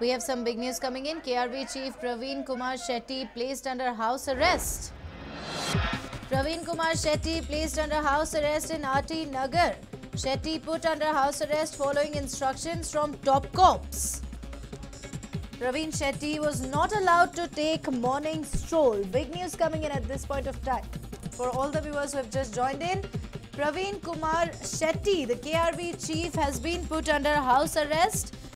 We have some big news coming in. KRV Chief Praveen Kumar Shetty placed under house arrest. Praveen Kumar Shetty placed under house arrest in RT Nagar. Shetty put under house arrest following instructions from top cops. Praveen Shetty was not allowed to take morning stroll. Big news coming in at this point of time. For all the viewers who have just joined in, Praveen Kumar Shetty, the KRV chief, has been put under house arrest